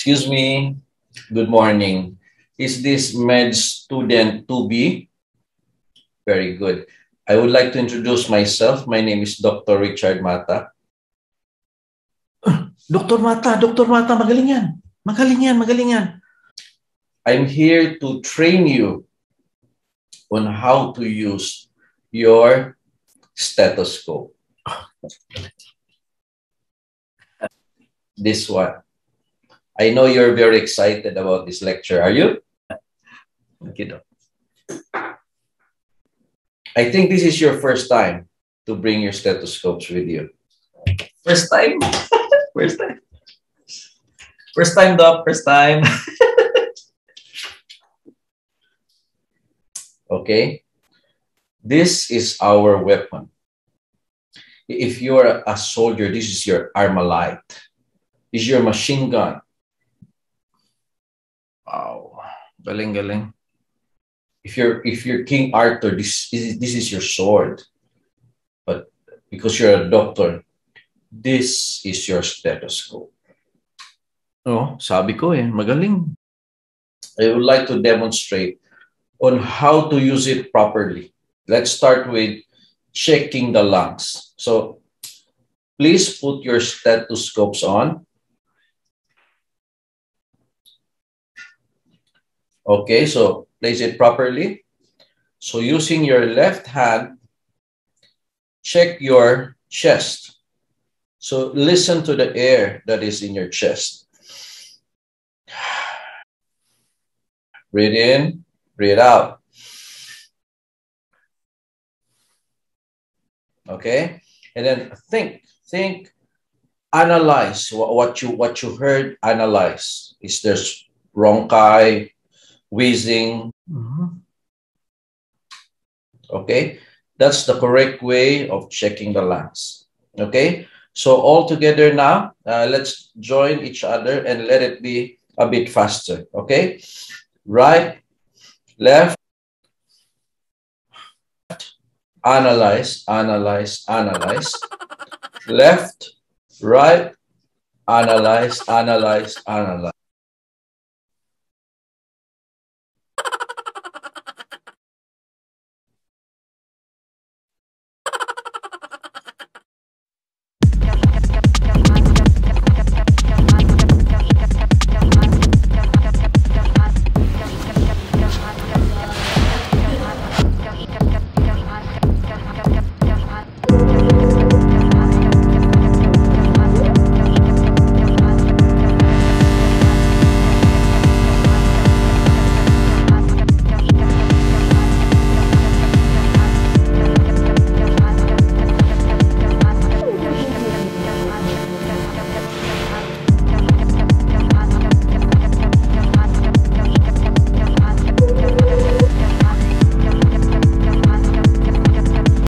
Excuse me. Good morning. Is this med student 2B? Very good. I would like to introduce myself. My name is Dr. Richard Mata. Dr. Mata, Dr. Mata, magaling yan. Magaling yan, magaling yan. I'm here to train you on how to use your stethoscope. This one. I know you're very excited about this lecture. Are you? Okay, Doc. I think this is your first time to bring your stethoscopes with you. First time? First time. First time, Doc. First time. okay? This is our weapon. If you're a soldier, this is your Armalite. This is your machine gun. Galing, galing. If you're if you're King Arthur, this is this is your sword. But because you're a doctor, this is your stethoscope. Oh, sabi ko eh, magaling. I would like to demonstrate on how to use it properly. Let's start with checking the lungs. So please put your stethoscopes on. Okay, so place it properly. So using your left hand, check your chest. So listen to the air that is in your chest. Breathe in, breathe out. Okay, and then think, think, analyze what, you what you heard. Analyze. Is there bronchi, wheezing. Mhm. Okay, that's the correct way of checking the lungs. Okay, so all together now, uh, let's join each other and let it be a bit faster. Okay, right, left, analyze, analyze, analyze, left, right, analyze, analyze, analyze.